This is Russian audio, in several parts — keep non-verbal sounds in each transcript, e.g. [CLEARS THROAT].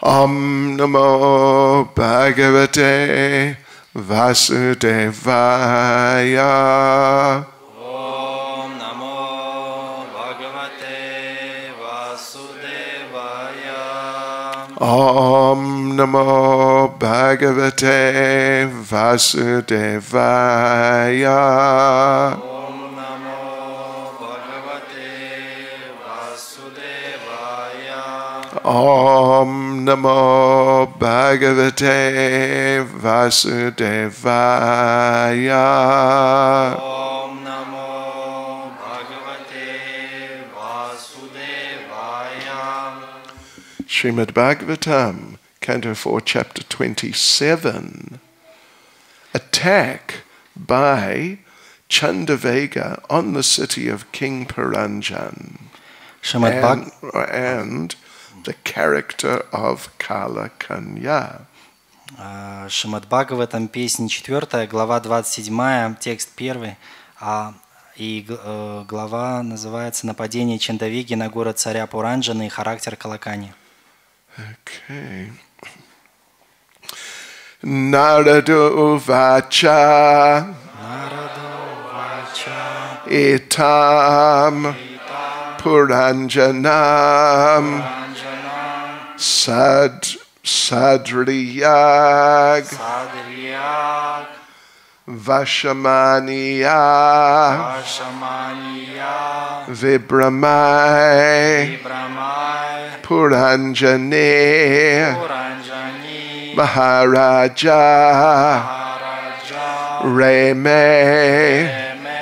Om Namo Bhagavate Vasudevaya. Om Namo Bhagavate Vasudevaya. Om Namo Bhagavate Vasudevaya. Om Namo Bhagavate Vasudevaya. Om Namo Bhagavate Vasudevaya. Srimad Bhagavatam, Canto 4, Chapter 27. Attack by Chandavega on the city of King Paranjan. And, and the character of Kala Kanya. А, Шримад Бхагаватам, песня 4, глава 27, текст 1, а, и э, глава называется «Нападение Чандавиги на город царя Пуранджана и характер Калакани». Okay. Narado Vacha Itam Puranjanam sad sadriyag. Sadriyag. Vashamaniya, Vashamaniya. Vibramai, Vibramai Puranjani, Puranjani. Maharaja, Maharaja. Reme, Reme.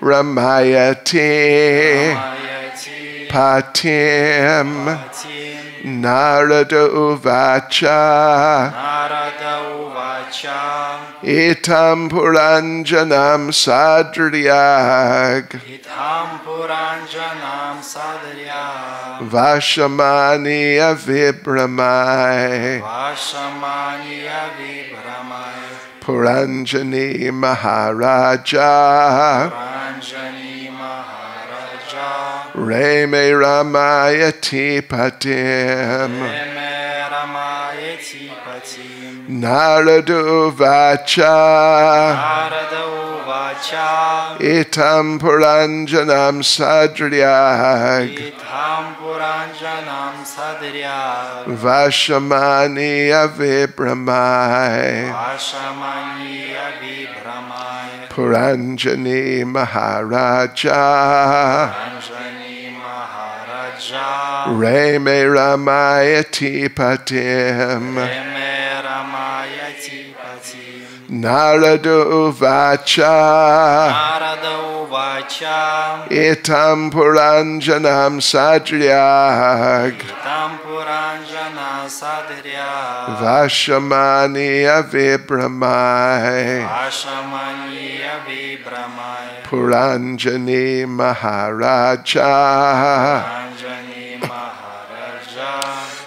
Ramayati, Ramayati. Patim, Patim. Narada Uvacha. Narada Uvacha. Itam Puranjanam Sadriyag. Itam Puranjanam Sadriyag. Vashamani Avibramai. Vashamani Avibramai. Puranjani Maharaja. Puranjani Maharaja. Reme Ramaya Tipatim. Reme Naradu Vacha. Naradu Vacha. Itam Puranjanam Sadriyag. Itam Puranjanam Sadriyag. Vashamani Avibramai. Vashamani Avibramai. Puranjani Maharaja. Puranjani Maharaja. Reme Ramayati Patim. Reme Ramayati Narada Uvacha. Narada Uvacha. Itam Puranjanam Sadriyag. Itam Puranjanam Sadriyag. Vashamani Avibramai. Vashamani Avibramai. Puranjani Maharaja. Puranjani Maharaja.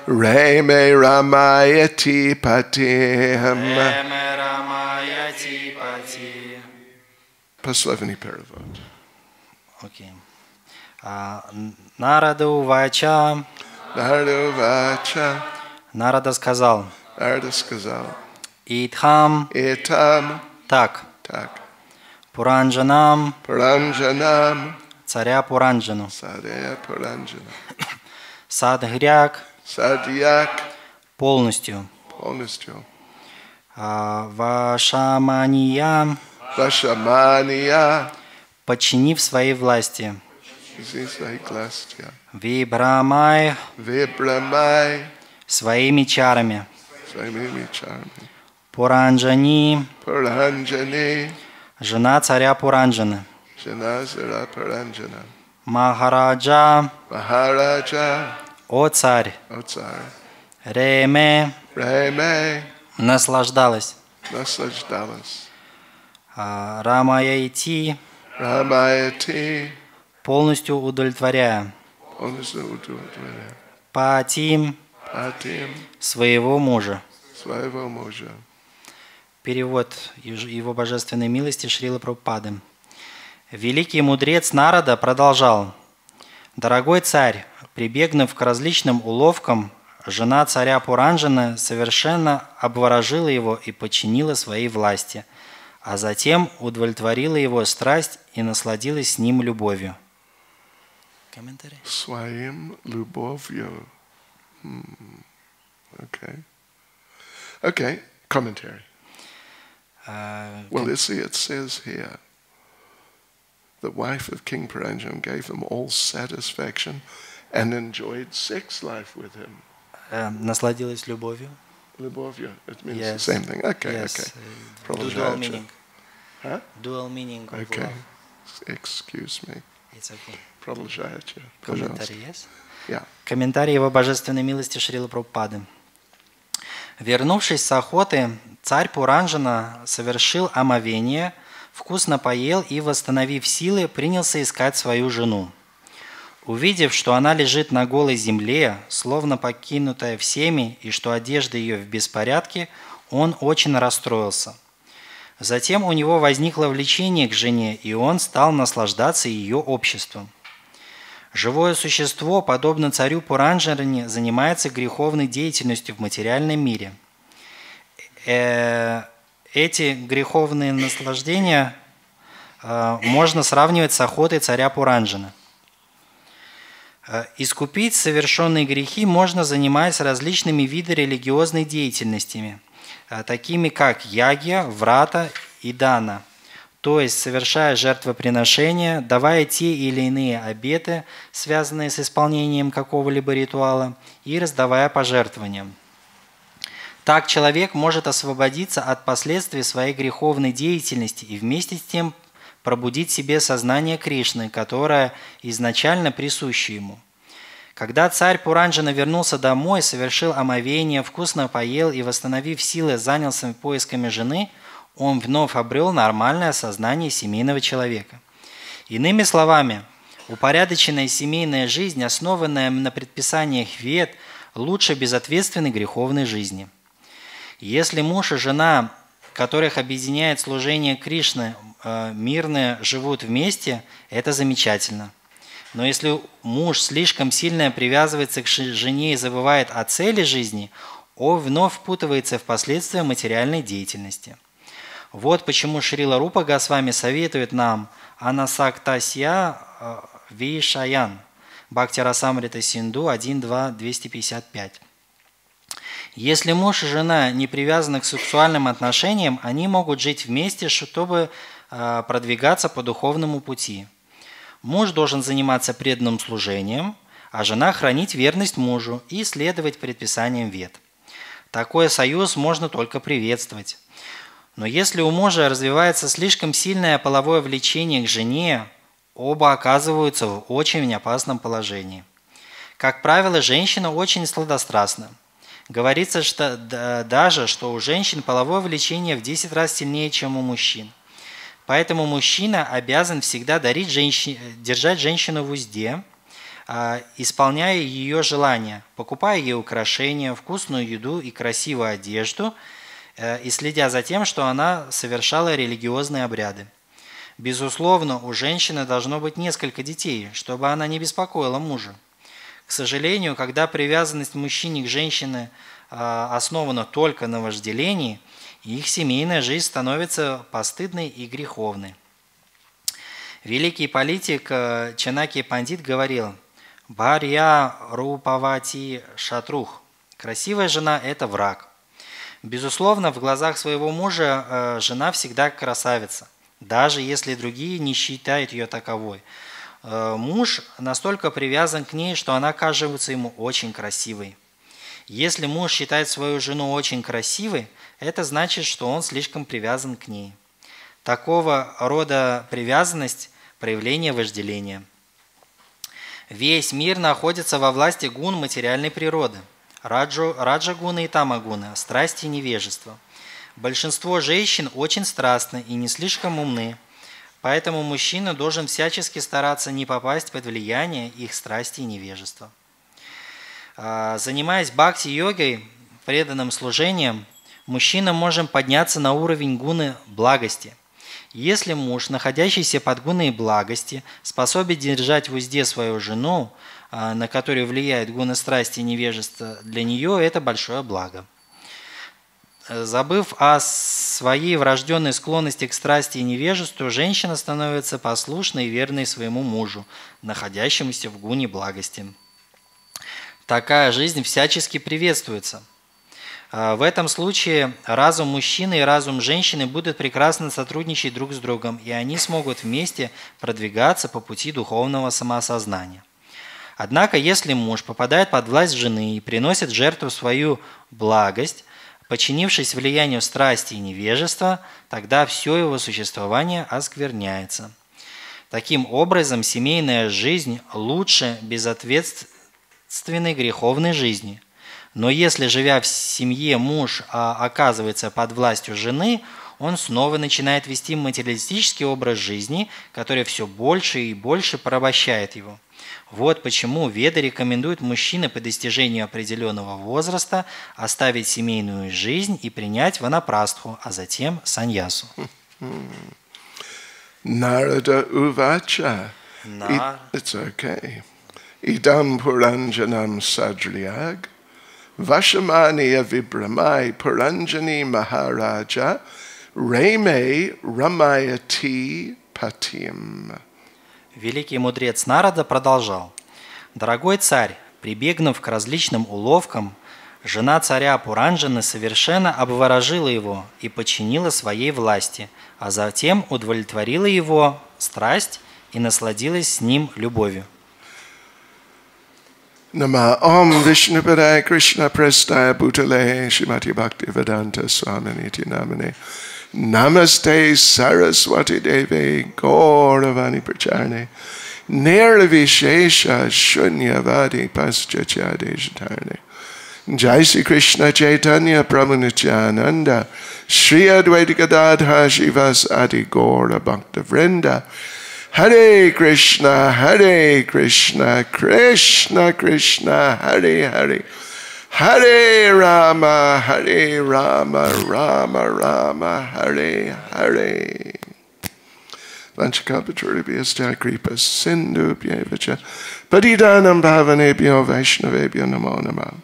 Reme Ramayati Patim. Reme Ramayati Рамаяти Пати. Paslavani Paravot Окей. А, н- Нарада Увача, Naradu Vacha Нарада сказал, Narada Skazal Итхам, Itam так, Tak Пуранджанам, Puranjanam царя Пуранджану, Sadaya Puranjana Садхряк Sadyak полностью, Polnistyo а, Вашамания, Vashamaniya подчинив своей власти, Вибрамай Vibramai своими чарами, Swamimi Charmi Пуранджани, Puranjani жена царя Пуранджаны, Janazara Puranjana Махараджа, Maharaja о царь, Otsar Реме, Reme наслаждалась, Nasajdalas а, Рамаяйти, Ramayati полностью удовлетворяя, Onisuududvara Патим, Patim своего мужа. Svaivo Moja Перевод Его Божественной милости Шрила Прабхупады. Великий мудрец Нарада продолжал. «Дорогой царь, прибегнув к различным уловкам, жена царя Пуранджана совершенно обворожила его и подчинила своей власти, а затем удовлетворила его страсть и насладилась с ним любовью. Комментарий? Своим любовью. Okay. Okay, commentary. А, Well, you see, it says here the wife of King Paranjam gave him all satisfaction and enjoyed sex life with him. Э, насладилась любовью. Любовью, it means Yes. the same thing. Okay, yes. okay. э, Probably Dual meaning. Huh? Dual meaning of Okay. love. Excuse me. It's okay. Продолжайте, пожалуйста. Комментарий есть? Yeah. Комментарий его божественной милости Шрила Прабхупады. Вернувшись с охоты, царь Пуранжана совершил омовение, вкусно поел и, восстановив силы, принялся искать свою жену. Увидев, что она лежит на голой земле, словно покинутая всеми, и что одежда ее в беспорядке, он очень расстроился. Затем у него возникло влечение к жене, и он стал наслаждаться ее обществом. Живое существо, подобно царю Пуранджарани, занимается греховной деятельностью в материальном мире. Э, Эти греховные наслаждения э, можно сравнивать с охотой царя Пуранджана. Э, Искупить совершенные грехи можно, занимаясь различными видами религиозной деятельностями, э, такими как ягья, врата и дана – то есть совершая жертвоприношения, давая те или иные обеты, связанные с исполнением какого-либо ритуала, и раздавая пожертвования. Так человек может освободиться от последствий своей греховной деятельности и вместе с тем пробудить в себе сознание Кришны, которое изначально присуще ему. Когда царь Пуранджана вернулся домой, совершил омовение, вкусно поел и, восстановив силы, занялся поисками жены – он вновь обрел нормальное сознание семейного человека. Иными словами, упорядоченная семейная жизнь, основанная на предписаниях вет, лучше безответственной греховной жизни. Если муж и жена, которых объединяет служение Кришны, э, мирно живут вместе, это замечательно. Но если муж слишком сильно привязывается к жене и забывает о цели жизни, он вновь впутывается в последствия материальной деятельности – вот почему Шрила Рупа Госвами советует нам Анасактасья э, Вишаян. Бхакти Расамрита Синду 1.2.255. Если муж и жена не привязаны к сексуальным отношениям, они могут жить вместе, чтобы продвигаться по духовному пути. Муж должен заниматься преданным служением, а жена хранить верность мужу и следовать предписаниям вет. Такой союз можно только приветствовать. Но если у мужа развивается слишком сильное половое влечение к жене, оба оказываются в очень опасном положении. Как правило, женщина очень сладострастна. Говорится что, да, даже, что у женщин половое влечение в 10 раз сильнее, чем у мужчин. Поэтому мужчина обязан всегда дарить женщине, держать женщину в узде, а, исполняя ее желания, покупая ей украшения, вкусную еду и красивую одежду – Э, и следя за тем, что она совершала религиозные обряды. Безусловно, у женщины должно быть несколько детей, чтобы она не беспокоила мужа. К сожалению, когда привязанность мужчины к женщине э, основана только на вожделении, их семейная жизнь становится постыдной и греховной. Великий политик э, Чанаки Пандит говорил, «Барья рупавати шатрух» – «Красивая жена – это враг». Безусловно, в глазах своего мужа э, жена всегда красавица, даже если другие не считают ее таковой. Э, муж настолько привязан к ней, что она кажется ему очень красивой. Если муж считает свою жену очень красивой, это значит, что он слишком привязан к ней. Такого рода привязанность – проявление вожделения. Весь мир находится во власти гун материальной природы – раджу, раджагуны и тамагуны, страсти и невежество. Большинство женщин очень страстны и не слишком умны, поэтому мужчина должен всячески стараться не попасть под влияние их страсти и невежества. А, занимаясь бхакти-йогой, преданным служением, мужчина может подняться на уровень гуны благости. Если муж, находящийся под гуной благости, способен держать в узде свою жену, а, на которую влияет гуна страсти и невежества, для нее это большое благо. Забыв о своей врожденной склонности к страсти и невежеству, женщина становится послушной и верной своему мужу, находящемуся в гуне благости. Такая жизнь всячески приветствуется. А, в этом случае разум мужчины и разум женщины будут прекрасно сотрудничать друг с другом, и они смогут вместе продвигаться по пути духовного самоосознания. Однако, если муж попадает под власть жены и приносит жертву свою благость, Подчинившись влиянию страсти и невежества, тогда все его существование оскверняется. Таким образом, семейная жизнь лучше безответственной греховной жизни. Но если, живя в семье, муж а, оказывается под властью жены, он снова начинает вести материалистический образ жизни, который все больше и больше порабощает его. Вот почему Веды рекомендуют мужчине по достижению определенного возраста оставить семейную жизнь и принять ванапрастху, а затем саньясу. [LAUGHS] Narada Uvacha. Нар... It's okay. Idam Puranjanam Sadriyag. Vashamaniya Vibramai Puranjani Maharaja. Reme Ramayati Patim. Великий мудрец Нарада продолжал. «Дорогой царь, прибегнув к различным уловкам, жена царя Пуранджаны совершенно обворожила его и подчинила своей власти, а затем удовлетворила его страсть и насладилась с ним любовью. Nama Om Vishnu Padaya Krishna Prestaya Bhutale Shrimati Bhakti Vedanta Swaminiti Namane Namaste Saraswati Devi Gauravani Pracharne Nirvishesha Shunyavadi Paschachadeshatarne Jai Sri Krishna Chaitanya Prabhu Nityananda Shri Advaita Gadadha Shivas Adi Gaura Bhakta Vrinda Hare Krishna Hare Krishna Krishna Krishna Hare Hare Hare Rama, Hare Rama, Rama Rama, Hare Hare. Vanchakapaturibhyascha kripa sindhubhyevacha patidanam bhavanebhyo vaishnavebhyo namo namah.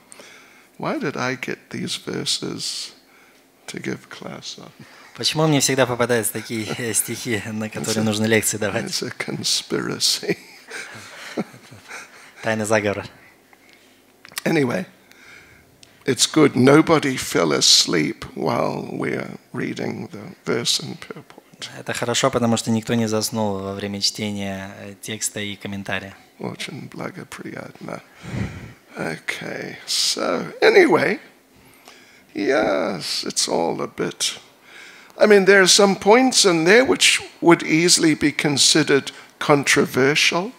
Why did I get these verses to give class on? Почему мне всегда попадаются такие э, стихи, на которые нужно лекции давать? It's a conspiracy. [LAUGHS] Тайный заговор. Anyway, it's good nobody fell asleep while we're reading the verse and purport. Это хорошо, потому что никто не заснул во время чтения э, текста и комментария. Очень благоприятно. Okay, so anyway, yes, it's all a bit. I mean, there are some points in there which would easily be considered controversial.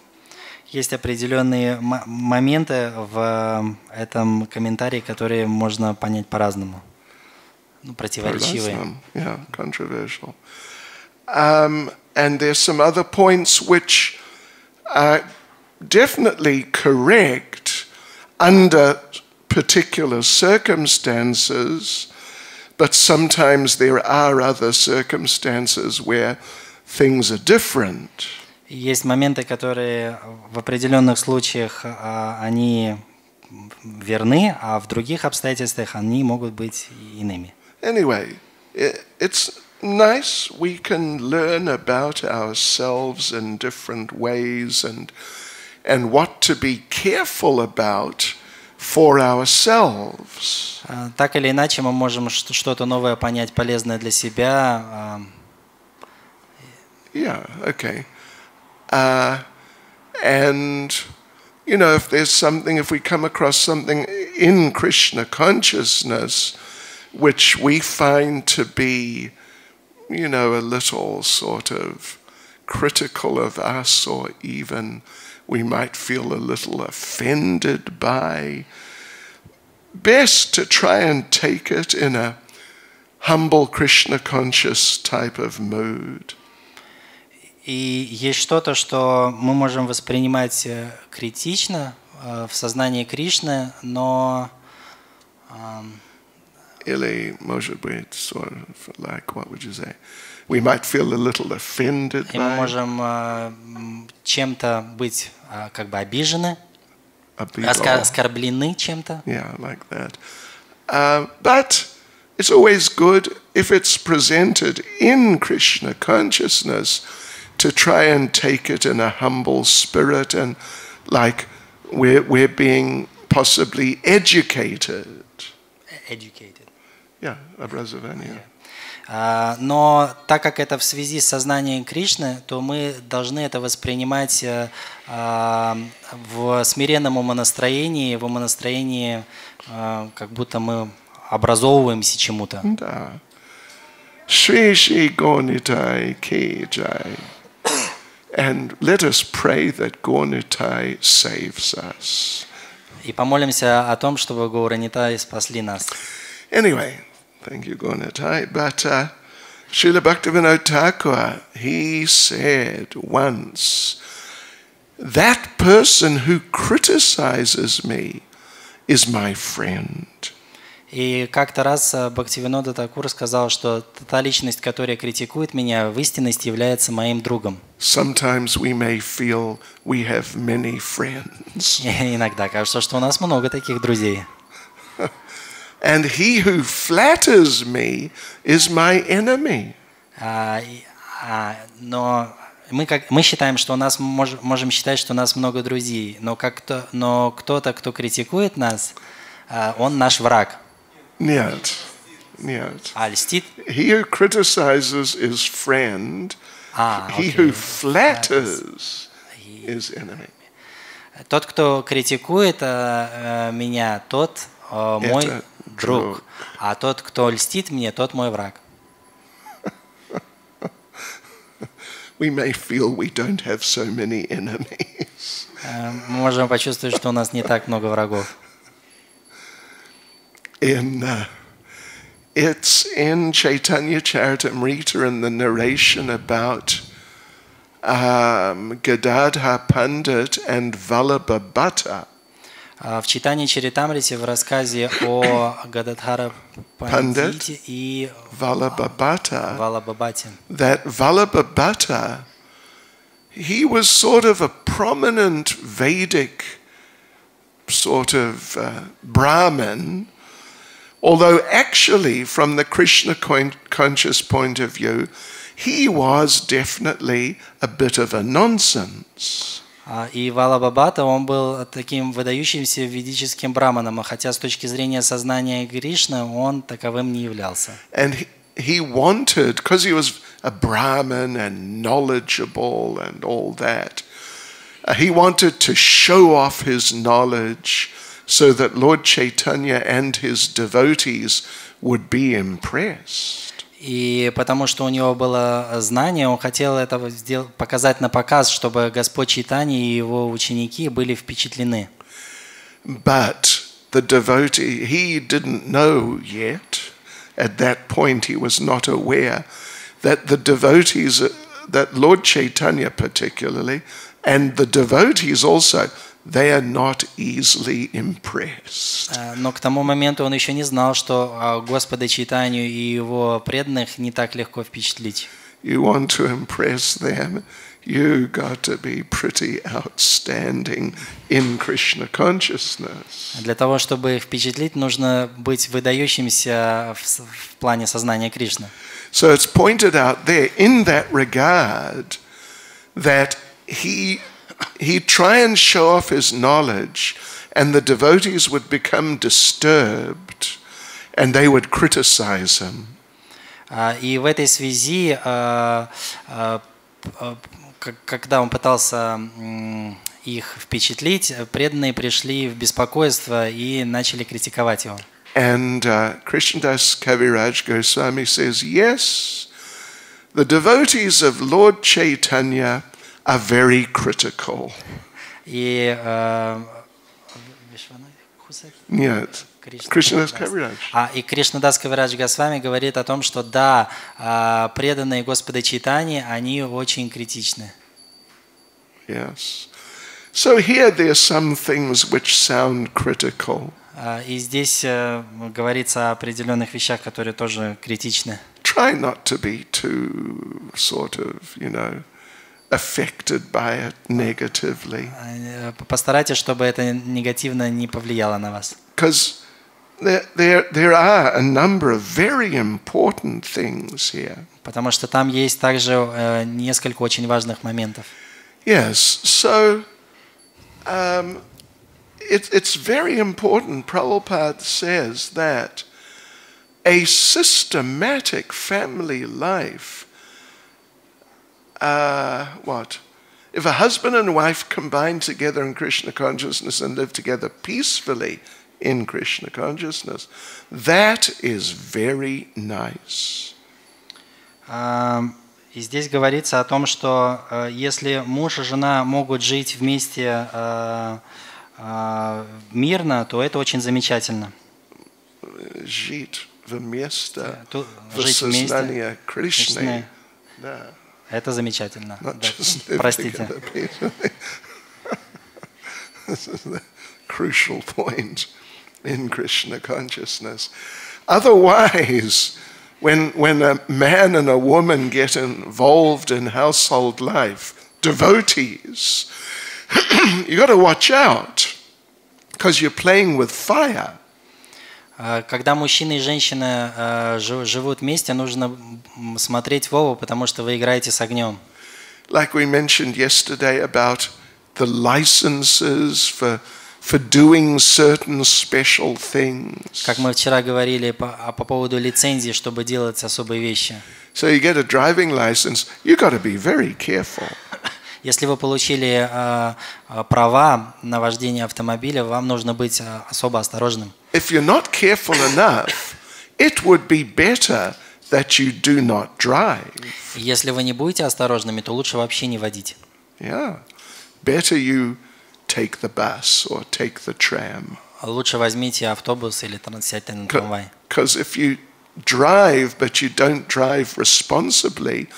Есть определенные м- моменты в э, этом комментарии, которые можно понять по-разному. Ну, противоречивые. Some, yeah, controversial. Um, and there's some other points which are definitely correct under particular circumstances, but sometimes there are other circumstances where things are different. И Есть моменты, которые в определенных случаях а, они верны, а в других обстоятельствах они могут быть иными. Anyway, i- it's nice we can learn about ourselves in different ways and, and what to be careful about for ourselves. А, Так или иначе, мы можем ш- что-то новое понять, полезное для себя. а, Yeah, okay. Uh, and, you know, if there's something, if we come across something in Krishna consciousness which we find to be, you know, a little sort of critical of us or even we might feel a little offended by, best to try and take it in a humble Krishna conscious type of mood. И есть что-то, что мы можем воспринимать э, критично э, в сознании Кришны, но ам, Или, может быть, sort of like, what would you say? We might feel a little offended и мы by. можем э, м, чем-то быть э, как бы обижены. Abibo. оска- оскорблены чем-то. Yeah, like that. Uh, but it's always good if it's presented in Krishna consciousness to try and take it in a humble spirit and like we're, we're being possibly educated. Educated. Yeah, образование. А, Но так как это в связи с сознанием Кришны, то мы должны это воспринимать э, а, в смиренном умонастроении, в умонастроении, а, как будто мы образовываемся чему-то. Да. Shri Gornitai Ki Jai. And let us pray that Gornitai saves us. И помолимся о том, чтобы Гауранитай спасли нас. Anyway, thank you, Gornitai. But uh, Srila Bhaktivinoda Thakur, he said once, that person who criticizes me is my friend. И как-то раз э, Бхактивинода Такур сказал, что та личность, которая критикует меня, в истинности является моим другом. Sometimes we may feel we have many friends. [LAUGHS] Иногда кажется, что у нас много таких друзей. And he who flatters me is my enemy. А, а, но мы, как, мы считаем, что у нас мож- можем считать, что у нас много друзей, но, как то, но кто-то, кто критикует нас, а, он наш враг. Нет. Нет. А льстит? He who criticizes is friend. А, He who flatters is enemy. Тот, кто критикует э, меня, тот мой Это друг. друг. А тот, кто льстит мне, тот мой враг. [LAUGHS] We may feel we don't have so many enemies. Э, Мы можем почувствовать, что у нас не так много врагов. In uh, it's in Chaitanya Charitamrita in the narration about um, Gadadha Pandit and Vallabhabhata. А В читании Чаритамрити в рассказе о Гададхара Пандите и Vallabhabhata. Валабабате. that Vallabhabhata, he was sort of a prominent Vedic sort of uh, Brahmin, although actually, from the Krishna con- conscious point of view, he was definitely a bit of a nonsense. А, И Валабабата, он был таким выдающимся ведическим браманом, а хотя с точки зрения сознания Кришны он таковым не являлся. And he, wanted, because he was a Brahmin and knowledgeable and all that, uh, he wanted to show off his knowledge so that Lord Chaitanya and his devotees would be impressed. И потому что у него было знание, он хотел это сдел- показать на показ, чтобы Господь Чайтани и его ученики были впечатлены. But the devotee, he didn't know yet. At that point, he was not aware that the devotees, uh, that Lord Chaitanya particularly, and the devotees also, they are not easily impressed. Э, Но к тому моменту он еще не знал, что а, Господа Чайтанию и его преданных не так легко впечатлить. You want to impress them, you got to be pretty outstanding in Krishna consciousness. Для того, чтобы их впечатлить, нужно быть выдающимся в плане сознания Кришны. So it's pointed out there in that regard that he he'd try and show off his knowledge, and the devotees would become disturbed and they would criticize him. А, И в этой связи, а, а, а, к- когда он пытался м, их впечатлить, преданные пришли в беспокойство и начали критиковать его. And uh, Krishnadas Kaviraj Goswami says, yes, the devotees of Lord Chaitanya are very critical. И а, Вишвана- who's that? Yes. Кришна Krishnadas Дас. Kaviraj. А, и Кришнадас Кавирадж Госвами говорит о том, что да, а, преданные Господа Чайтани, они очень критичны. Yes. So here there are some things which sound critical. А, И здесь э, говорится о определенных вещах, которые тоже критичны. Try not to be too sort of, you know, affected by it negatively. Э, Постарайтесь, чтобы это негативно не повлияло на вас. Because there, there, there are a number of very important things here. Потому что там есть также э, несколько очень важных моментов. Yes, so um, it, it's very important. Prabhupada says that a systematic family life, uh, what? If a husband and wife combine together in Krishna consciousness and live together peacefully in Krishna consciousness, that is very nice. А, И здесь говорится о том, что э, если муж и жена могут жить вместе э, э, мирно, то это очень замечательно. Жить вместе в сознании. Кришны. Да. Это замечательно. Not Да, just live Простите. together peacefully. [LAUGHS] this is the crucial point in Krishna consciousness. Otherwise, when, when a man and a woman get involved in household life, devotees, [CLEARS THROAT] you got to watch out because you're playing with fire. А, Когда мужчина и женщина жи- живут вместе, нужно смотреть в оба, потому что вы играете с огнем. like we mentioned yesterday about the licenses for for doing certain special things. Как мы вчера говорили по, а по поводу лицензии, чтобы делать особые вещи. So you get a driving license, you got to be very careful. [LAUGHS] Если вы получили э, права на вождение автомобиля, вам нужно быть особо осторожным. If you're not careful enough, it would be better that you do not drive. Если вы не будете осторожными, то лучше вообще не водить. Yeah. Better you take the bus or take the tram. Лучше возьмите автобус или тран- сядьте на трамвай. Because if you drive but you don't drive responsibly,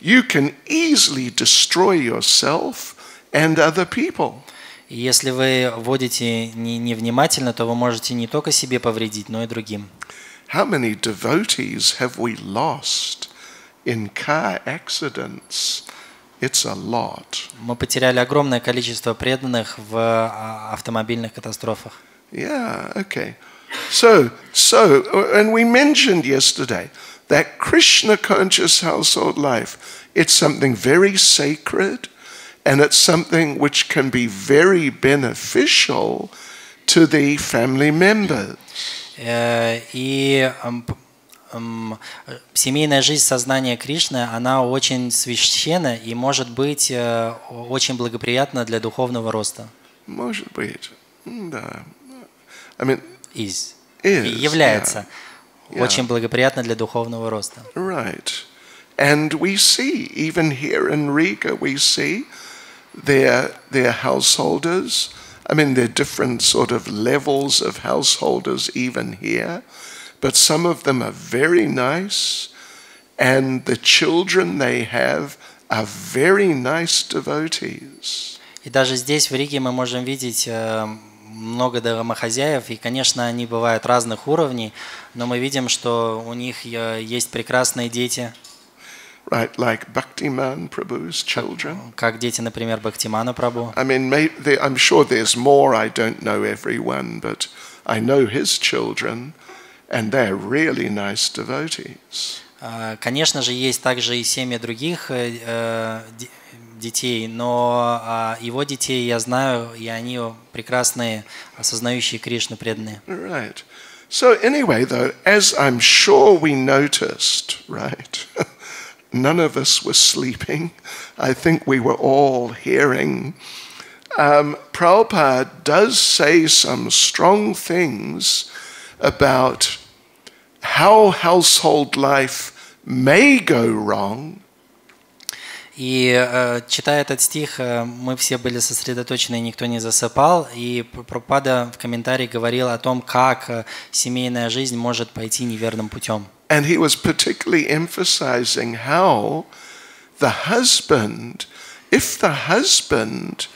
you can easily destroy yourself and other people. И если вы водите не- невнимательно, то вы можете не только себе повредить, но и другим. How many devotees have we lost in car accidents? It's a lot. Мы потеряли огромное количество преданных в а, автомобильных катастрофах. Yeah, okay. So, so, and we mentioned yesterday that Krishna conscious household life, it's something very sacred and it's something which can be very beneficial to the family members. Э, И м, п- м, э, семейная жизнь сознания Кришны, она очень священна и может быть э, очень благоприятна для духовного роста. Может быть. М, Да. I mean, Из. Is, И является yeah. очень благоприятна для духовного роста. Right. And we see, even here in Riga, we see their, their householders. I mean, there are different sort of levels of householders even here, but some of them are very nice, and the children they have are very nice devotees. И даже здесь, в Риге, мы можем видеть э, много домохозяев, и, конечно, они бывают разных уровней, но мы видим, что у них э, есть прекрасные дети, Right, like Bhaktiman Prabhu's children. как дети, например, Бхактимана Прабу. I mean, may, there, I'm sure there's more. I don't know everyone, but I know his children, and they're really nice devotees. Э, Конечно же, есть также и семьи других э, э, де- детей, но а, его детей я знаю, и они прекрасные, осознающие Кришну преданные. Right. So, anyway, though, as I'm sure we noticed, [LAUGHS] right, none of us were sleeping. I think we were all hearing. Um, Prabhupada does say some strong things about how household life may go wrong И э, читая этот стих, э, мы все были сосредоточены, никто не засыпал. И Пр- Прабхупада в комментарии говорил о том, как э, семейная жизнь может пойти неверным путем. And he was particularly emphasizing how the husband, if the husband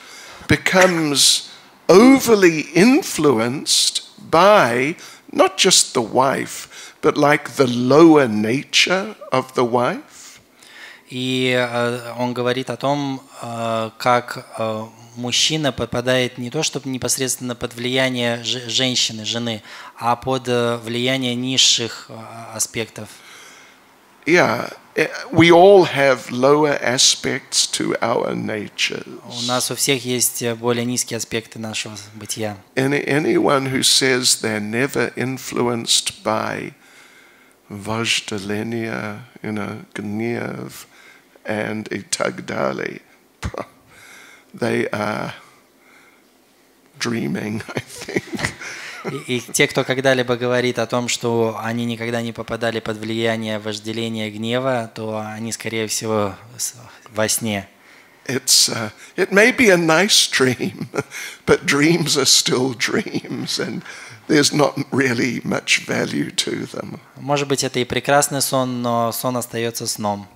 becomes overly influenced by not just the wife, but like the lower nature of the wife, И э, он говорит о том, э, как э, мужчина попадает не то чтобы непосредственно под влияние же- женщины, жены, а под э, влияние низших э, аспектов. Yeah, eh, we all have lower aspects to our natures. У нас у всех есть э, более низкие аспекты нашего бытия. Any, anyone who says they're never influenced by Vajralenya, you know, Gniev, and Itagdali, they are dreaming, [LAUGHS] I think. И, и те, кто когда-либо говорит о том, что они никогда не попадали под влияние вожделения гнева, то они, скорее всего, во сне. It's, uh, it may be a nice dream, [LAUGHS] but dreams are still dreams, and there's not really much value to them. Может быть, это и прекрасный сон, но сон остается сном.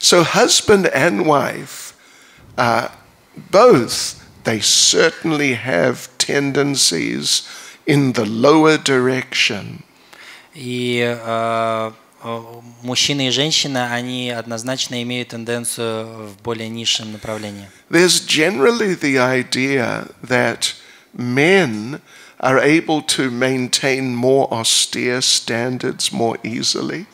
So, husband and wife, uh, both, they certainly have tendencies in the lower direction. И э, э, мужчины и женщины, они однозначно имеют тенденцию в более низшем направлении. There's generally the idea that men are able to maintain more austere standards more easily.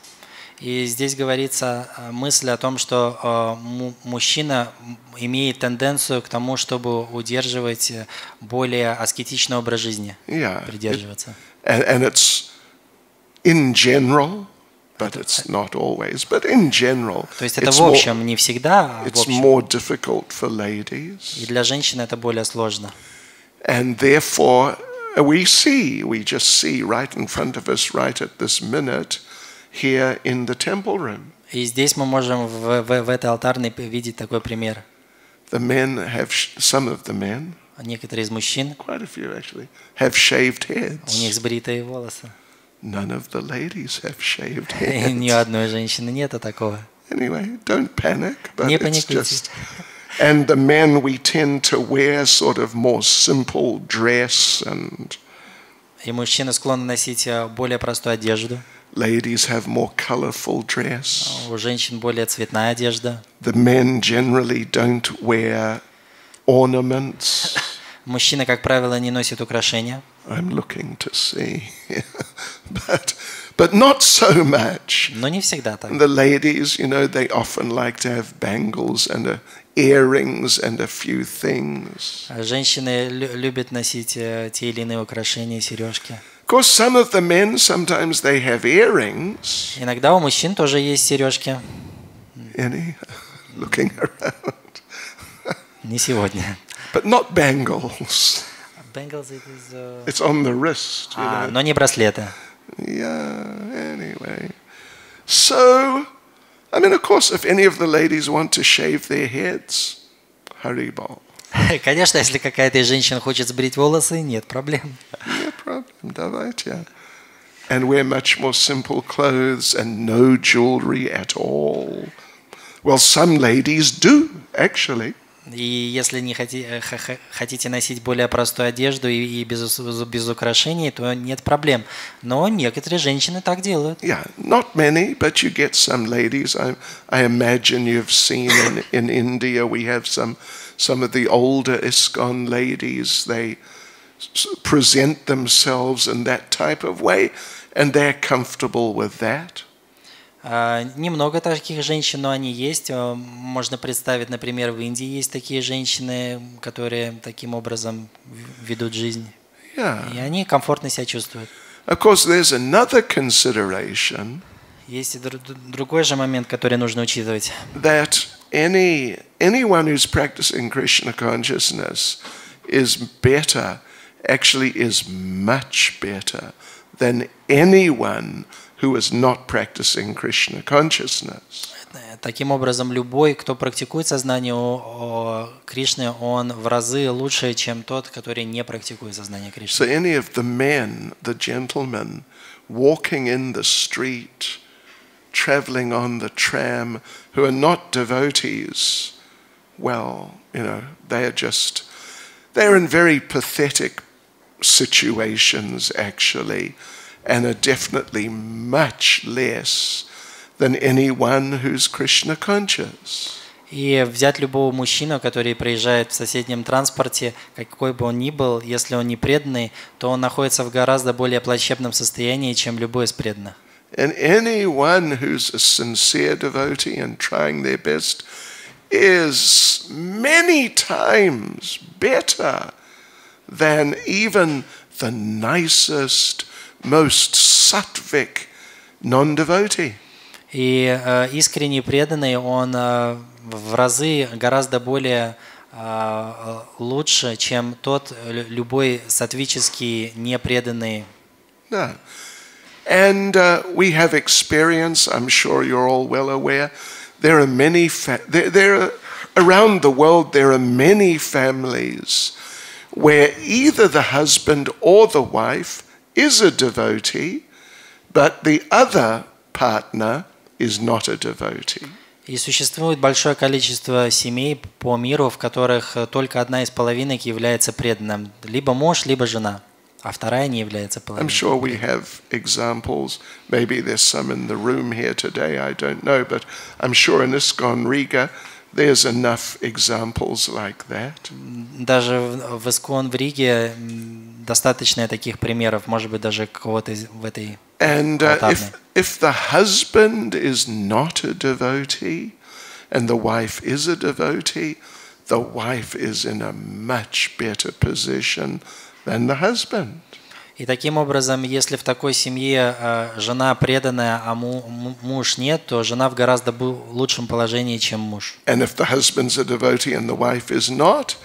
И здесь говорится э, мысль о том, что э, му- мужчина имеет тенденцию к тому, чтобы удерживать э, более аскетичный образ жизни, Yeah. It- придерживаться. and, and it's in general, but it's not always, but in general, То есть это в more, общем, не всегда, а it's more difficult for И ladies. для женщин это более сложно. And therefore, we see, we just see right in front of us, right at this minute, here in the temple room. И здесь мы можем в, в- в этой алтарной видеть такой пример. The men have, some of the men, Некоторые из мужчин, quite a few actually, have shaved у них heads. сбритые волосы. None of the ladies have shaved И ни heads. одной женщины нет такого. Anyway, don't panic, but Не it's паникуйте. just. And the men, we tend to wear sort of more simple dress, and И мужчины склонны носить э, более простую одежду. Ladies have more colorful dress. У женщин более цветная одежда. The men generally don't wear ornaments. Мужчины, как правило, не носят украшения. I'm looking to see. but, but not so much. Но не всегда так. The ladies, you know, they often like to have bangles and uh, earrings and a few things. А Женщины лю- любят носить э, те или иные украшения, сережки. Of course, some of the men, sometimes they have earrings. Иногда у мужчин тоже есть сережки. Any? [LAUGHS] Looking around. Не сегодня. But not bangles. Bangles it is, э, It's on the wrist, you а, know. но не браслеты. Yeah, anyway. So, I mean, of course, if any of the ladies want to shave their heads, Haribol. [LAUGHS] Конечно, если какая-то из женщин хочет сбрить волосы, нет проблем. No problem, давайте. And wear much more simple clothes and no jewelry at all. Well, some ladies do, actually. И если не хоти- э, х- х- хотите носить более простую одежду и, и без, ус- без украшений, то нет проблем. Но некоторые женщины так делают. Yeah, not many, but you get some ladies. I, I imagine you've seen in, in India, we have some, some of the older ISKCON ladies. They s- present themselves in that type of way, and they're comfortable with that. А, Немного таких женщин, но они есть. А, Можно представить, например, в Индии есть такие женщины, которые таким образом ведут жизнь. И Yeah. они комфортно себя чувствуют. Of course, there's another consideration Есть и дру- дру- другой же момент, который нужно учитывать. that any anyone who's practicing Krishna consciousness is better, actually is much better than anyone who is not practicing Krishna consciousness. Э, Таким образом, любой, кто практикует сознание о, о Кришне, он в разы лучше, чем тот, который не практикует сознание So Кришны. any of the men, the gentlemen, walking in the street, traveling on the tram, who are not devotees, well, you know, they are just, they're in very pathetic situations actually, and are definitely much less than anyone who's Krishna conscious. И взять любого мужчину, который приезжает в соседнем транспорте, какой бы он ни был, если он не преданный, то он находится в гораздо более плачебном состоянии, чем любой из преданных. And anyone who's a sincere devotee and trying their best is many times better than even the nicest, most sattvic non devotee. И э, искренне преданный, он э, в разы гораздо более э, лучше, чем тот лю- любой сатвический непреданный. No. And uh, we have experience, I'm sure you're all well aware. There are many, fa- there, there are, around the world, there are many families where either the husband or the wife is a devotee, but the other partner is not a devotee. И существует большое количество семей по миру, в которых э, только одна из половинок является преданным. Либо муж, либо жена, а вторая не является I'm половиной. sure we have examples. Maybe there's some in the room here today, I don't know, but I'm sure in ISKCON Riga there's enough examples like that. Даже в в Искон в Риге м, достаточно таких примеров, может быть, даже кого-то из- в этой... And uh, Алтарный. if, if the husband is not a devotee and the wife is a devotee, the wife is in a much better position than the husband. И таким образом, если в такой семье э, жена преданная, а му- му- муж нет, то жена в гораздо лучшем положении, чем муж. And if the husband's a devotee and the wife is not,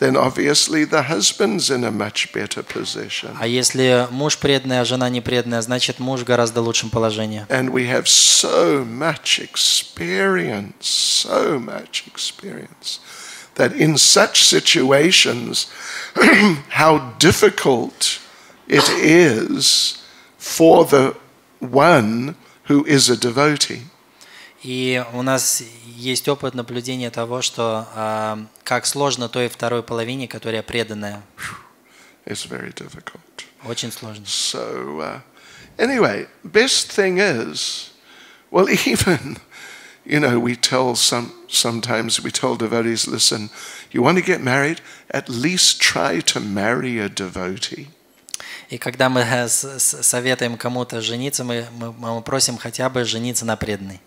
then obviously the husband's in a much better position. А если муж преданный, а жена не преданная, значит муж в гораздо лучшем положении. And we have so much experience, so much experience, that in such situations, how difficult it is for the one who is a devotee. И у нас есть опыт наблюдения того, что э, как сложно той второй половине, которая преданная. It's very difficult. Очень сложно. So, uh, anyway, best thing is, well, even, [LAUGHS] you know, we tell some, sometimes we tell devotees, listen, you want to get married? At least try to marry a devotee. И когда мы э, с- с- советуем кому-то жениться, мы, мы, мы просим хотя бы жениться на преданной.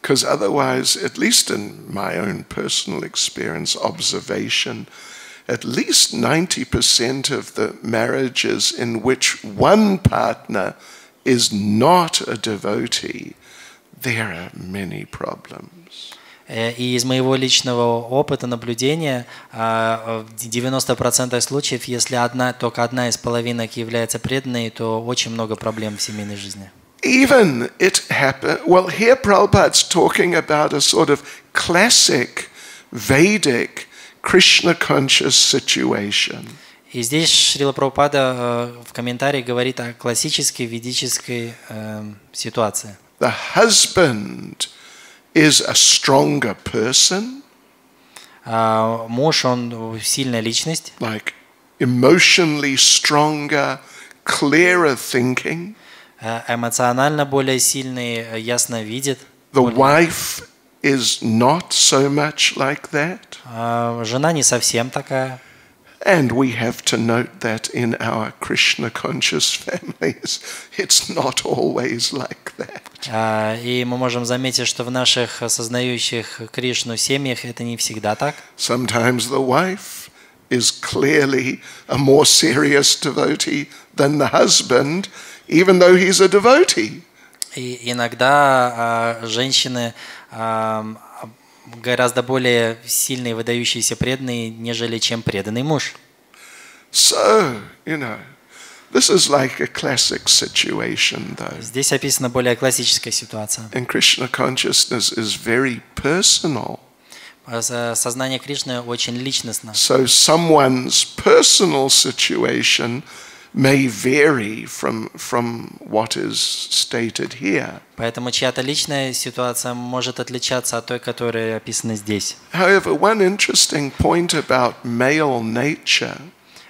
Because otherwise, at least in my own personal experience, observation, at least 90% of the marriages in which one partner is not a devotee, there are many problems. Э, И из моего личного опыта наблюдения, а, в 90% случаев, если одна, только одна из половинок является преданной, то очень много проблем в семейной жизни. Even it happened, well, here Prabhupada's talking about a sort of classic Vedic Krishna conscious situation. И здесь Шрила Прабхупада э, в комментарии говорит о классической ведической э, ситуации. The husband is a stronger person, А Муж, он сильная личность, like emotionally stronger, clearer thinking. э, эмоционально более сильный, э, ясно видит. The более- wife is not so much like that. А Жена не совсем такая. And we have to note that in our Krishna conscious [LAUGHS] families, it's not always like that. А, И мы можем заметить, что в наших осознающих Кришну семьях это не всегда так. Sometimes the wife is clearly a more serious devotee than the husband, even though he's a devotee. И иногда а, женщины а, гораздо более сильные, выдающиеся преданные, нежели чем преданный муж. So, you know, this is like a classic situation, though. Здесь описана более классическая ситуация. And Krishna consciousness is very personal. А со- Сознание Кришны очень личностно. So, someone's personal situation may vary from, from what is stated here. Поэтому чья-то личная ситуация может отличаться от той, которая описана здесь. However, one interesting point about male nature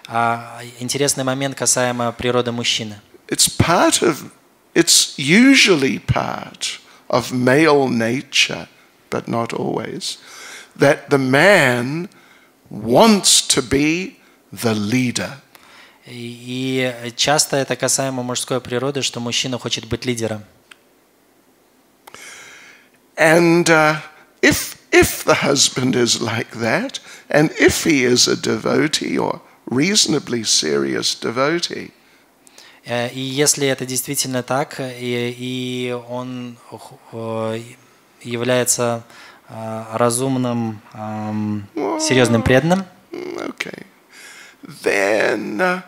А интересный момент касаемо природы мужчины. it's part of it's usually part of male nature, but not always, that the man wants to be the leader. И часто это касаемо мужской природы, что мужчина хочет быть лидером. And uh, if, if the husband is like that, and if he is a devotee or reasonably serious devotee, Э, И если это действительно так, и, и он э, является э, разумным, эм, серьезным преданным, mm, okay, then uh,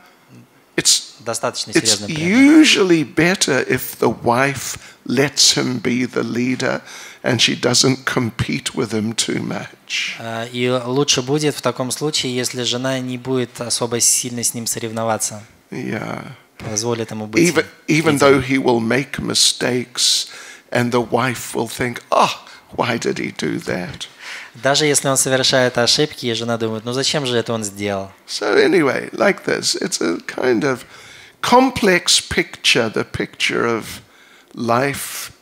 it's, достаточно серьезным преданным, usually better if the wife lets him be the leader and she doesn't compete with him too much. Э, И лучше будет в таком случае, если жена не будет особо сильно с ним соревноваться, Yeah. позволит ему быть. Even, even though he will make mistakes and the wife will think, oh, why did he do that? Даже если он совершает ошибки, и жена думает, ну зачем же это он сделал? So, anyway, like this, it's a kind of complex picture the picture of life,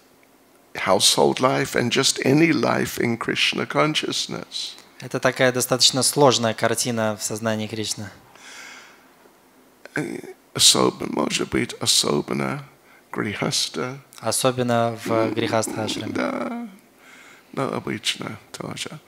household life, and just any life in Krishna consciousness. Это такая достаточно сложная картина в сознании Кришны. Особенно, может быть, особенно грехаста, Особенно в грехастхашраме. да, но обычно тоже.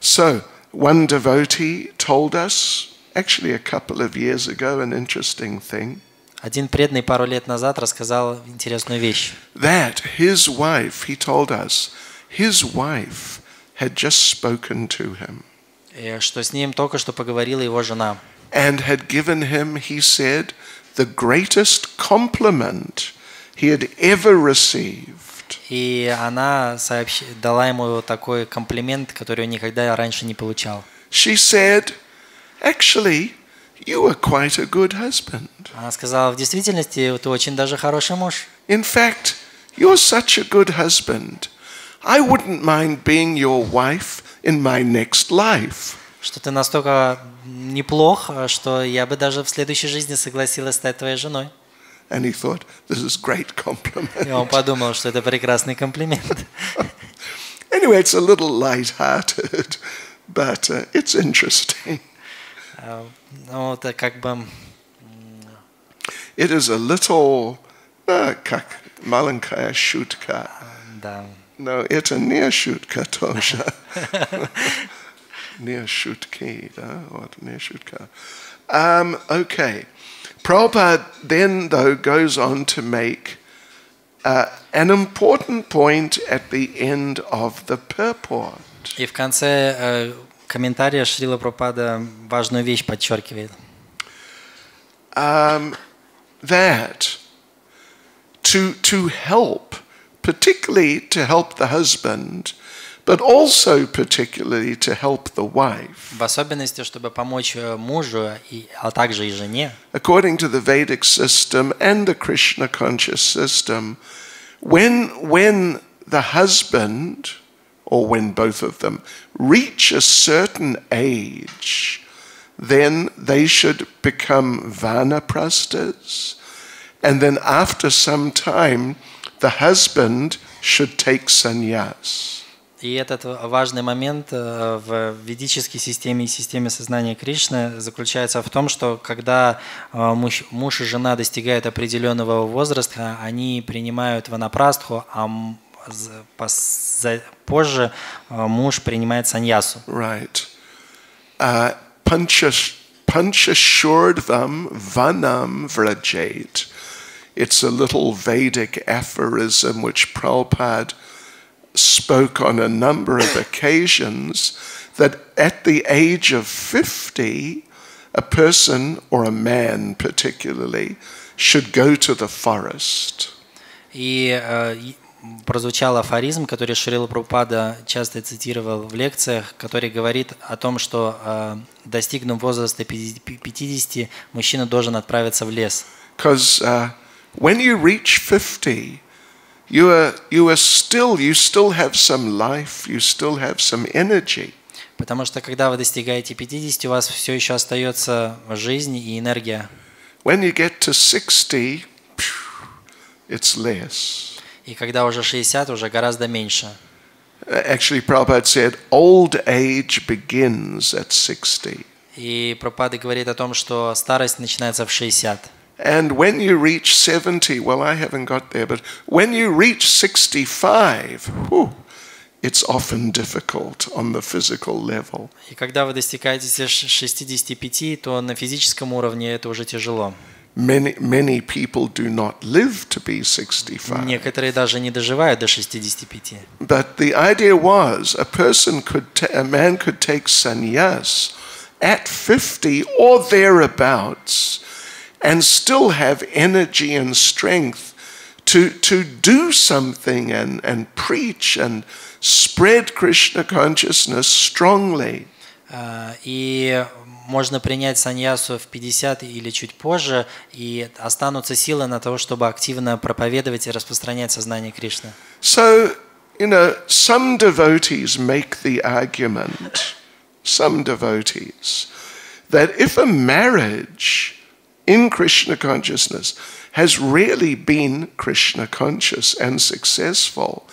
So, one devotee told us, actually a couple of years ago, an interesting thing. Один преданный пару лет назад рассказал интересную вещь. that his wife, he told us, his wife had just spoken to him Что с ним только что поговорила его жена. and had given him, he said, the greatest compliment he had ever received. И она сообщ- дала ему такой комплимент, который он никогда раньше не получал. She said, Actually, you are quite a good husband. Она сказала, в действительности ты очень даже хороший муж. In fact, you're such a good husband. I wouldn't mind being your wife in my next life. Что ты настолько неплох, что я бы даже в следующей жизни согласилась стать твоей женой. And he thought, This is great compliment. И он подумал, что это прекрасный комплимент. [LAUGHS] Anyway, it's a little light-hearted, but uh, it's interesting. А, Ну, это как бы It is a little, uh, как маленькая шутка. Да. No, это не шутка тоже. [LAUGHS] не шутки, да? Вот, не шутка. Um, okay. Prabhupada then, though, goes on to make uh, an important point at the end of the purport. И в конце э, комментария Шрила Пропада важную вещь подчеркивает. um, that to, to help, particularly to help the husband, but also particularly to help the wife. В особенности, чтобы помочь э, мужу, и, а также и жене, According to the Vedic system and the Krishna conscious system, when, when the husband, or when both of them, reach a certain age, then they should become vanaprasthas. And then after some time, the husband should take sannyas. И этот важный момент э, в ведической системе и системе сознания Кришны заключается в том, что когда э, муж, муж и жена достигают определенного возраста, они принимают ванапрастху, а позже э, муж принимает саньясу. Right. Uh, Panchash- Panchashurdvam vanam vrajet. It's a little Vedic aphorism which Prabhupada spoke on a number of occasions that at the age of 50, a person, or a man particularly, should go to the forest. И э, и прозвучал афоризм, который Шрила Прабхупада часто цитировал в лекциях, который говорит о том, что э, достигнув возраста 50, мужчина должен отправиться в лес. Because uh, when you reach 50, you are, you are still, you still have some life, you still have some energy. Потому что когда вы достигаете 50, у вас все еще остается жизнь и энергия. When you get to 60, phew, it's less. И когда уже 60, уже гораздо меньше. Uh, Actually, Prabhupada said, old age begins at 60. И Пропады говорит о том, что старость начинается в 60. And when you reach 70, well, I haven't got there, but when you reach 65, whew, it's often difficult on the physical level. И когда вы достигаете ш- 65, то на физическом уровне это уже тяжело. Many, many people do not live to be 65. Некоторые даже не доживают до 65. But the idea was a person could, ta- a man could take sannyas at 50 or thereabouts and still have energy and strength to, to do something and, and preach and spread Krishna consciousness strongly. А, И можно принять саньясу в 50 или чуть позже, и останутся силы на то, чтобы активно проповедовать и распространять сознание Кришны. So, you know, some devotees make the argument, some devotees, that if a marriage in Krishna consciousness has really been Krishna conscious and successful,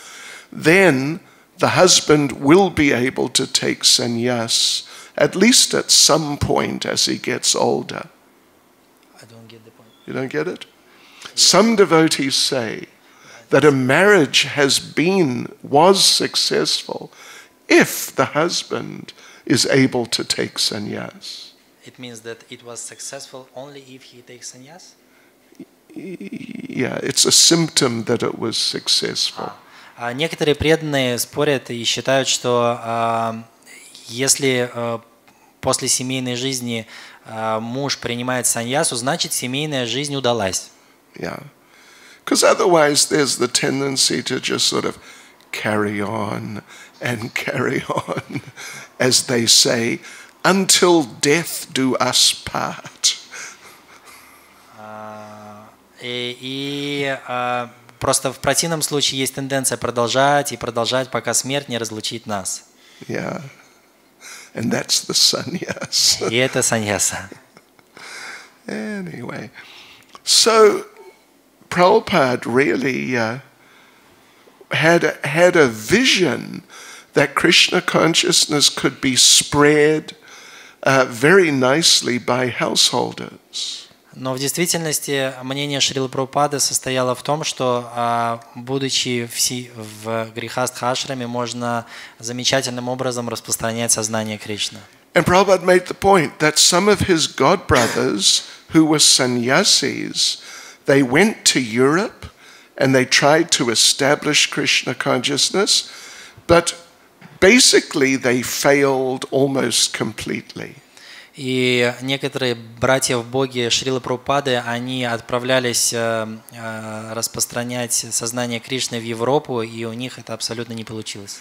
then the husband will be able to take sannyas at least at some point as he gets older. You don't get it? Some devotees say that a marriage has been, was successful if the husband is able to take sannyas. It means that it was successful only if he takes sannyas? Yeah, it's a symptom that it was successful. А Некоторые преданные спорят и считают, что а, если а, после семейной жизни а, муж принимает саньясу, значит семейная жизнь удалась. Yeah. Because otherwise, there's the tendency to just sort of carry on and [LAUGHS] carry on, as they say, until death do us part. А, И, и, а, просто в противном случае есть тенденция продолжать и продолжать, пока смерть не разлучит нас. Yeah. And that's the sannyas. И это саньяса. Anyway, so Prabhupada really uh, had a, had a vision that Krishna consciousness could be spread uh, very nicely by householders. Но в действительности мнение Шрила Прабхупады состояло в том, что, а, будучи в, в грехастха-ашраме, можно замечательным образом распространять сознание Кришны. And Prabhupada made the point that some of his god brothers who were sannyasis, they went to Europe and they tried to establish Krishna consciousness, but basically they failed almost completely. И некоторые братья в Боге Шрилы Прабхупады, они отправлялись э, э, распространять сознание Кришны в Европу, и у них это абсолютно не получилось.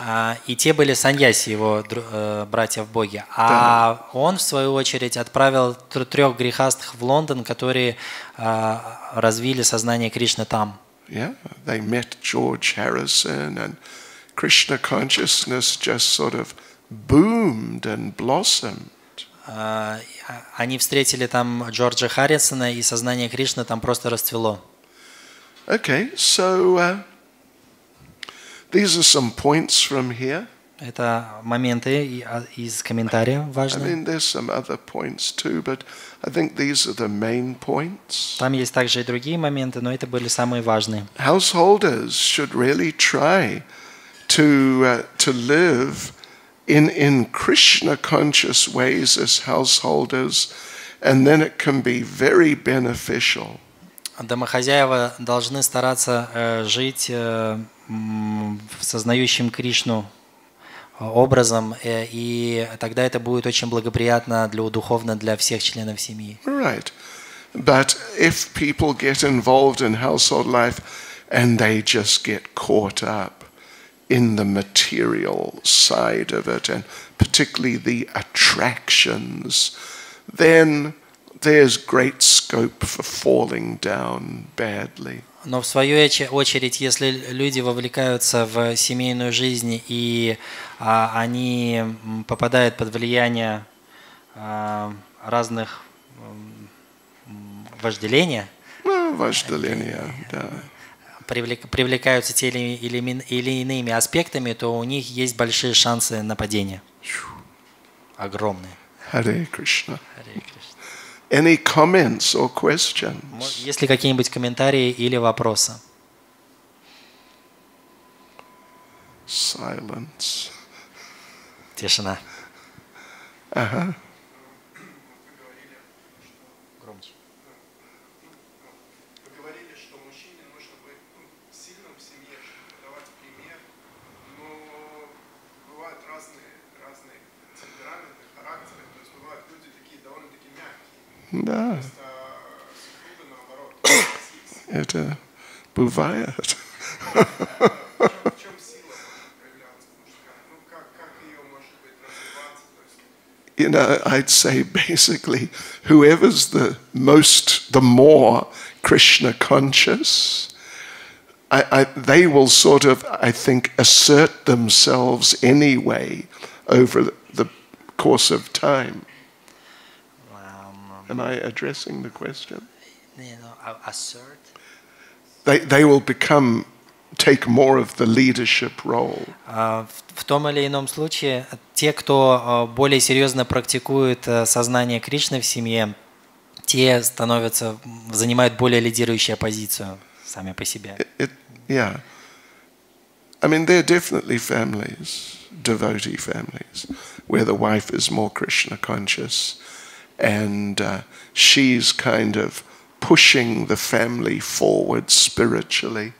А, И те были саньяси, его э, братья в Боге. А он, в свою очередь, отправил тр- трех грехастых в Лондон, которые а, развили сознание Кришны там. Yeah, they met George Harrison, and Krishna consciousness just sort of boomed and blossomed. А- Они встретили там Джорджа Харрисона, и сознание Кришны там просто расцвело. Okay, so uh, these are some points from here. Это моменты и- а- из комментариев I важные. mean, there's some other points too, but I think these are the main points. Там есть также и другие моменты, но это были самые важные. Householders should really try to uh, to live in in Krishna conscious ways as householders, and then it can be very beneficial. Домохозяева должны стараться э, жить э, м, в сознающим Кришну э, образом, э, и тогда это будет очень благоприятно для духовно для всех членов семьи. Right. But if people get involved in household life and they just get caught up in the material side of it and particularly the attractions, then there's great scope for falling down badly. Но в свою оче- очередь, если люди вовлекаются в семейную жизнь и а, они попадают под влияние а, разных вожделения, Ну, вожделение, да. привлек- привлекаются теми или, мин- или иными аспектами, то у них есть большие шансы на падение. Огромные. Hare Krishna. Харе Кришна. Any comments or questions? Есть ли какие-нибудь комментарии или вопросы? Silence. Тишина. Uh-huh. Громче. развиваться? То есть you know, I'd say basically, whoever's the most, the more Krishna conscious, I, I, they will sort of, I think, assert themselves anyway over the course of time. Am I addressing the question? Не, ну, а- assert. They, they will become, take more of the leadership role. А, В в том или ином случае, те, кто а, более серьезно практикует а, сознание Кришны в семье, те становятся, м, занимают более лидирующую позицию сами по себе. It, yeah. I mean, there are definitely families, devotee families, where the wife is more Krishna conscious and uh, she's kind of pushing the family forward spiritually.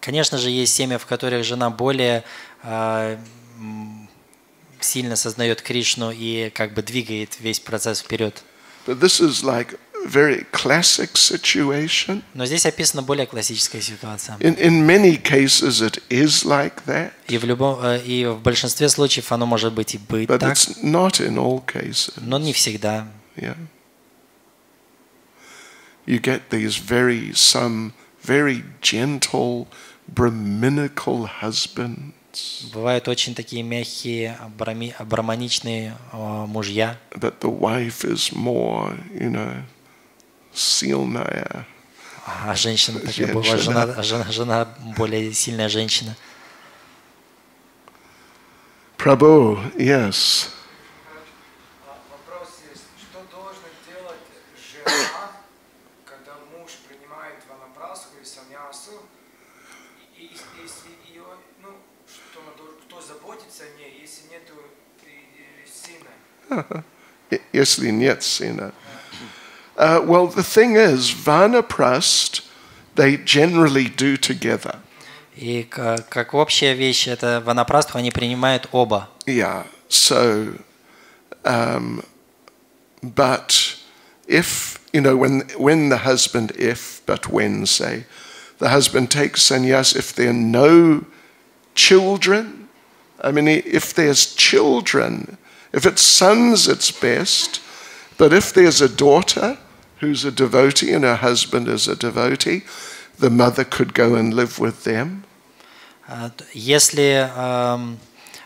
Конечно же, есть семьи, в которых жена более м, сильно сознает Кришну и как бы двигает весь процесс вперед. But this is like very classic situation. Но здесь описана более классическая ситуация. In, in many cases, it is like that, И в, любом, э, и в большинстве случаев оно может быть и быть but так, it's not in all cases. но не всегда. Yeah. You get these very, some very gentle, Brahminical husbands, Бывают очень такие мягкие, абрами- абраманичные э, мужья, but the wife is more, you know, silnaya. а женщина такая, бывает, Женщина. жена, жена, жена более сильная женщина. Prabhu, yes. Если нет сына. Uh, well, the thing is, Vanaprasth, they generally do together. И к- как общая вещь, это ванапрастху они принимают оба. Yeah. So, um, but if you know when when the husband, if but when say, the husband takes sannyas, if there are no children, I mean, i- if there's children, if it's sons, it's best. But if there's a daughter who's a devotee and her husband is a devotee, the mother could go and live with them. А, Если эм,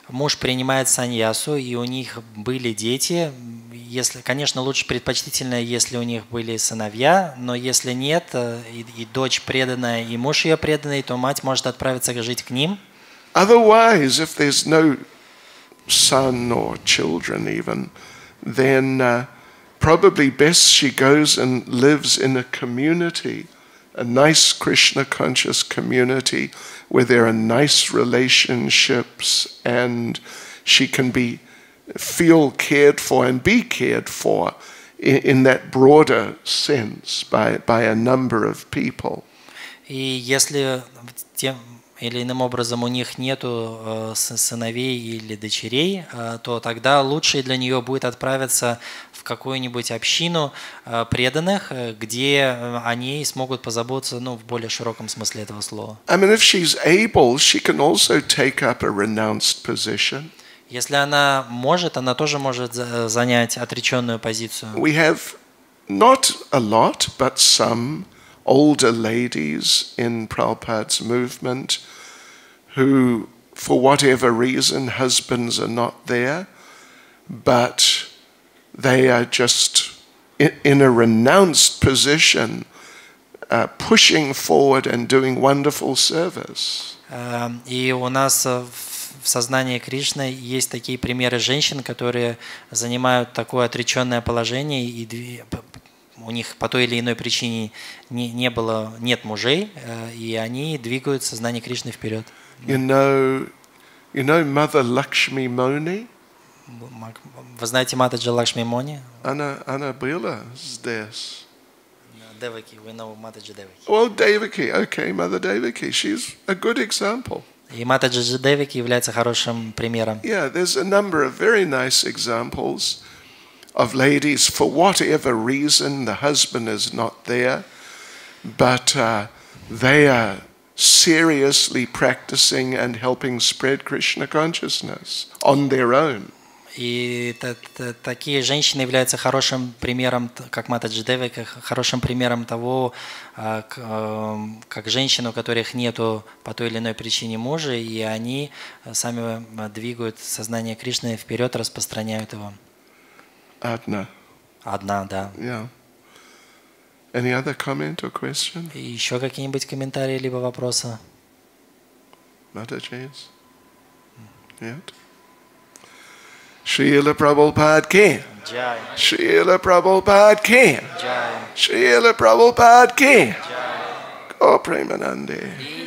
муж принимает саньясу и у них были дети, если, конечно, лучше предпочтительно, если у них были сыновья, но если нет, э, и, и дочь преданная, и муж ее преданный, то мать может отправиться жить к ним. Otherwise, if there's no son or children even, then uh, probably best she goes and lives in a community, a nice Krishna conscious community where there are nice relationships and she can be feel cared for and be cared for in, in that broader sense by, by a number of people. И если тем или иным образом у них нету э, сы- сыновей или дочерей, э, то тогда лучше для нее будет отправиться в какую-нибудь общину э, преданных, где о ней смогут позаботиться ну, в более широком смысле этого слова. I mean, if she's able, she can also take up a renounced position. Если она может, она тоже может за- занять отреченную позицию. We have not a lot, but some older ladies in Prabhupada's movement who, for whatever reason, husbands are not there, but they are just in, in a renounced position, uh, pushing forward and doing wonderful service. Э, И у нас э, в в сознании Кришны есть такие примеры женщин, которые занимают такое отреченное положение, и дви- п- п- у них по той или иной причине не, не было, нет мужей, э, и они двигают сознание Кришны вперед. You know, you know Mother Lakshmi Moni? Вы знаете Матаджи Лакшми Мони? Anna, Anna Bila's this. Деваки, вы know Матаджи Деваки. Well, Devaki, okay, Mother Devaki, she's a good example. И Матаджи Деваки является хорошим примером. Yeah, there's a number of very nice examples of ladies, for whatever reason, the husband is not there, but uh, they are seriously practicing and helping spread Krishna consciousness on their own. И та- та- такие женщины являются хорошим примером, как Матаджи Девика, х- хорошим примером того, а, эм, как женщин, у которых нету по той или иной причине мужа, и они э, сами э, двигают сознание Кришны вперед, распространяют его. Adna, Одна, да. yeah. Any other comment or question? И еще какие-нибудь комментарии либо вопросы? Mataji's? Yet? Srila Prabhupada ki. Джай, Srila Prabhupada ki. джай, Srila Prabhupada ki. джай. Oh, Premanande. И